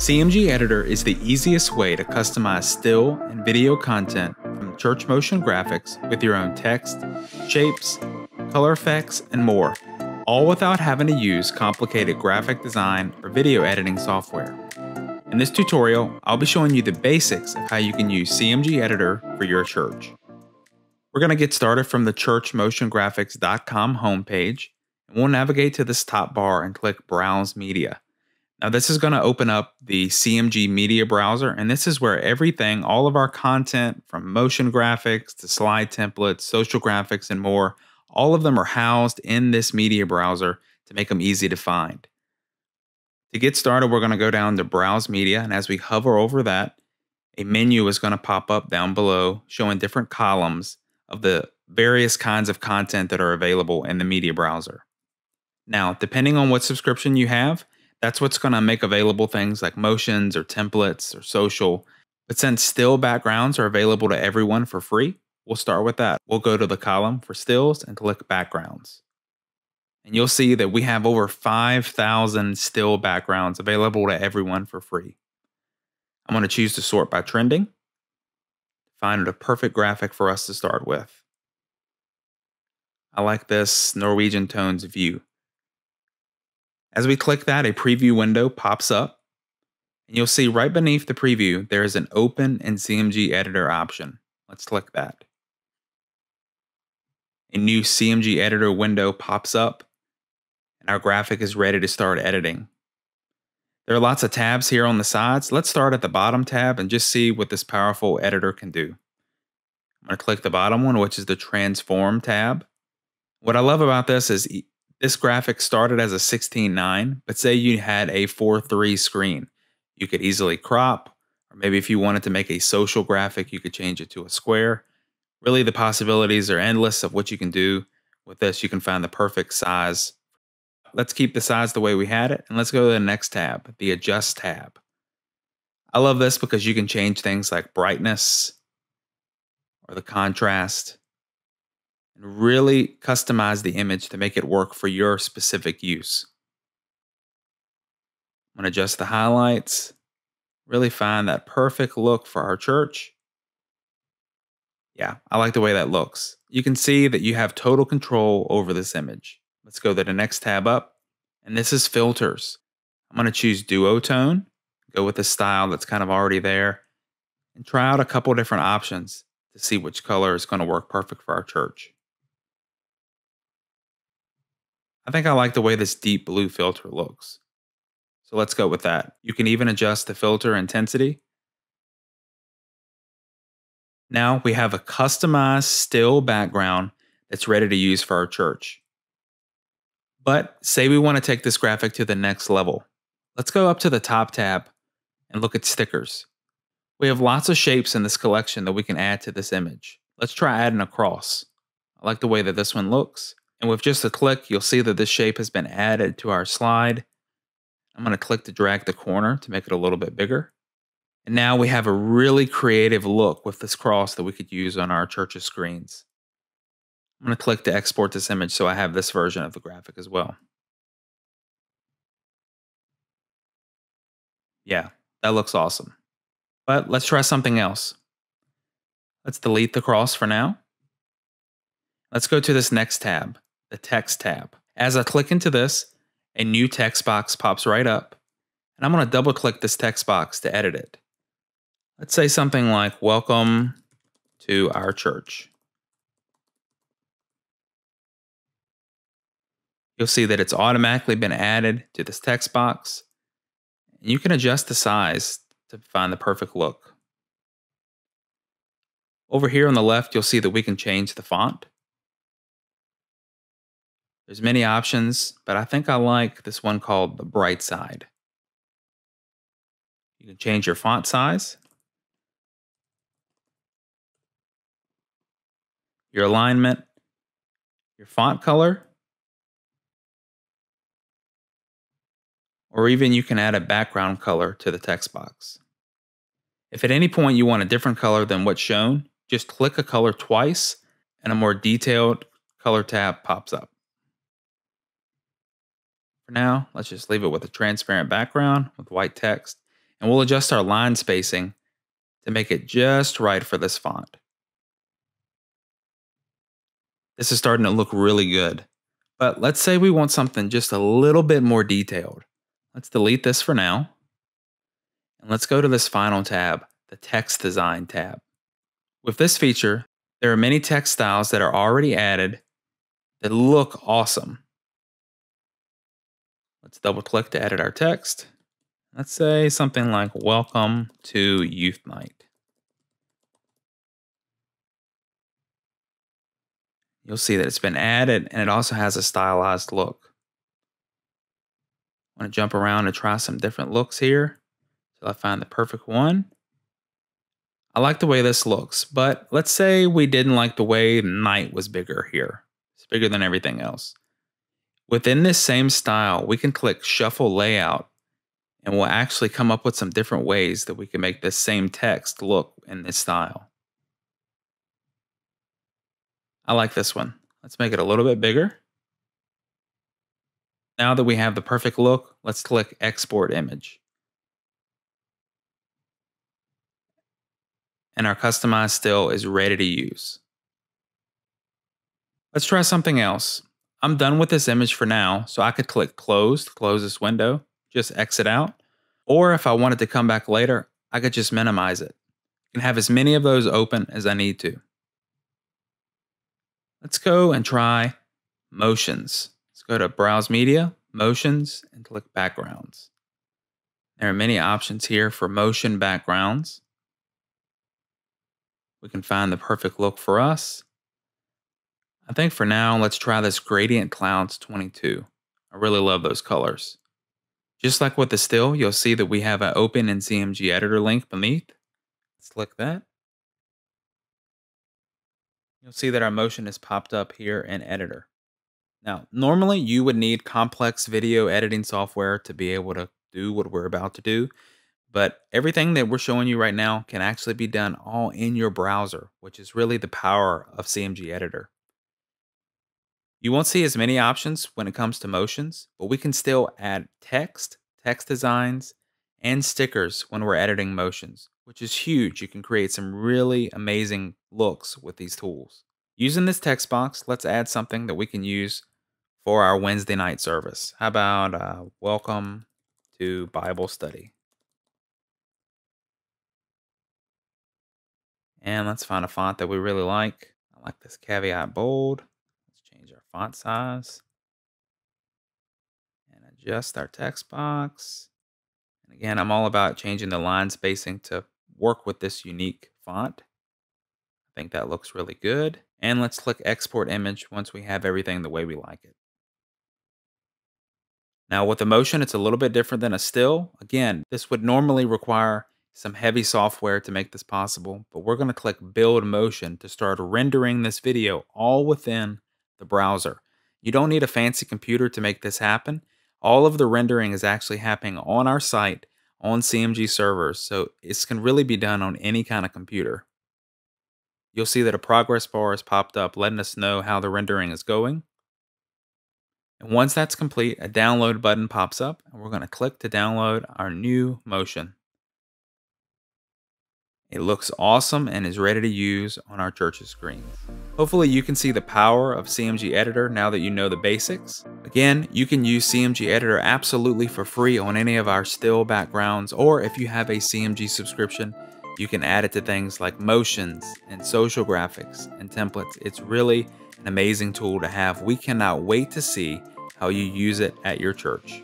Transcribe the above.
CMG Editor is the easiest way to customize still and video content from Church Motion graphics with your own text, shapes, color effects, and more, all without having to use complicated graphic design or video editing software. In this tutorial, I'll be showing you the basics of how you can use CMG Editor for your church. We're going to get started from the churchmotiongraphics.com homepage, and we'll navigate to this top bar and click Browse Media. Now, this is going to open up the CMG Media Browser, and this is where everything, all of our content from motion graphics to slide templates, social graphics, and more, all of them are housed in this media browser to make them easy to find. To get started, we're going to go down to Browse Media, and as we hover over that, a menu is going to pop up down below showing different columns of the various kinds of content that are available in the media browser. Now, depending on what subscription you have, that's what's going to make available things like motions or templates or social. But since still backgrounds are available to everyone for free, we'll start with that. We'll go to the column for stills and click backgrounds. And you'll see that we have over 5,000 still backgrounds available to everyone for free. I'm going to choose to sort by trending, find a perfect graphic for us to start with. I like this Norwegian Tones view. As we click that, a preview window pops up. And you'll see right beneath the preview, there is an Open in CMG Editor option. Let's click that. A new CMG Editor window pops up, and our graphic is ready to start editing. There are lots of tabs here on the sides. Let's start at the bottom tab and just see what this powerful editor can do. I'm going to click the bottom one, which is the Transform tab. What I love about this is this graphic started as a 16.9, but say you had a 4.3 screen. You could easily crop, or maybe if you wanted to make a social graphic, you could change it to a square. Really, the possibilities are endless of what you can do with this. You can find the perfect size. Let's keep the size the way we had it, and let's go to the next tab, the Adjust tab. I love this because you can change things like brightness or the contrast and really customize the image to make it work for your specific use. I'm going to adjust the highlights, really find that perfect look for our church. Yeah, I like the way that looks. You can see that you have total control over this image. Let's go to the next tab up, and this is filters. I'm going to choose duotone, go with the style that's kind of already there, and try out a couple different options to see which color is going to work perfect for our church. I think I like the way this deep blue filter looks. So let's go with that. You can even adjust the filter intensity. Now we have a customized still background that's ready to use for our church. But say we want to take this graphic to the next level. Let's go up to the top tab and look at stickers. We have lots of shapes in this collection that we can add to this image. Let's try adding a cross. I like the way that this one looks. And with just a click, you'll see that this shape has been added to our slide. I'm going to click to drag the corner to make it a little bit bigger. And now we have a really creative look with this cross that we could use on our church's screens. I'm going to click to export this image so I have this version of the graphic as well. Yeah, that looks awesome. But let's try something else. Let's delete the cross for now. Let's go to this next tab the text tab. As I click into this, a new text box pops right up, and I'm going to double click this text box to edit it. Let's say something like, Welcome to our church. You'll see that it's automatically been added to this text box. And you can adjust the size to find the perfect look. Over here on the left, you'll see that we can change the font. There's many options, but I think I like this one called the bright side. You can change your font size, your alignment, your font color, or even you can add a background color to the text box. If at any point you want a different color than what's shown, just click a color twice and a more detailed color tab pops up. For now, let's just leave it with a transparent background with white text. And we'll adjust our line spacing to make it just right for this font. This is starting to look really good. But let's say we want something just a little bit more detailed. Let's delete this for now. And let's go to this final tab, the Text Design tab. With this feature, there are many text styles that are already added that look awesome. Let's double click to edit our text. Let's say something like Welcome to Youth Night. You'll see that it's been added and it also has a stylized look. I want to jump around and try some different looks here till I find the perfect one. I like the way this looks, but let's say we didn't like the way night was bigger here. It's bigger than everything else. Within this same style, we can click Shuffle Layout and we'll actually come up with some different ways that we can make this same text look in this style. I like this one. Let's make it a little bit bigger. Now that we have the perfect look, let's click Export Image. And our customized still is ready to use. Let's try something else. I'm done with this image for now, so I could click close to close this window, just exit out. Or if I wanted to come back later, I could just minimize it and have as many of those open as I need to. Let's go and try motions. Let's go to Browse Media, Motions, and click Backgrounds. There are many options here for motion backgrounds. We can find the perfect look for us. I think for now, let's try this Gradient Clouds 22. I really love those colors. Just like with the still, you'll see that we have an open in CMG editor link beneath. Click that. You'll see that our motion is popped up here in editor. Now, normally you would need complex video editing software to be able to do what we're about to do, but everything that we're showing you right now can actually be done all in your browser, which is really the power of CMG Editor. You won't see as many options when it comes to motions, but we can still add text, text designs, and stickers when we're editing motions, which is huge. You can create some really amazing looks with these tools. Using this text box, let's add something that we can use for our Wednesday night service. How about uh, welcome to Bible study? And let's find a font that we really like. I like this caveat bold font size and adjust our text box. And again, I'm all about changing the line spacing to work with this unique font. I think that looks really good. And let's click export image once we have everything the way we like it. Now with the motion, it's a little bit different than a still. Again, this would normally require some heavy software to make this possible, but we're gonna click build motion to start rendering this video all within the browser. You don't need a fancy computer to make this happen. All of the rendering is actually happening on our site on CMG servers, so this can really be done on any kind of computer. You'll see that a progress bar has popped up letting us know how the rendering is going. And once that's complete, a download button pops up, and we're going to click to download our new motion. It looks awesome and is ready to use on our church's screens. Hopefully you can see the power of CMG Editor now that you know the basics. Again, you can use CMG Editor absolutely for free on any of our still backgrounds, or if you have a CMG subscription, you can add it to things like motions and social graphics and templates. It's really an amazing tool to have. We cannot wait to see how you use it at your church.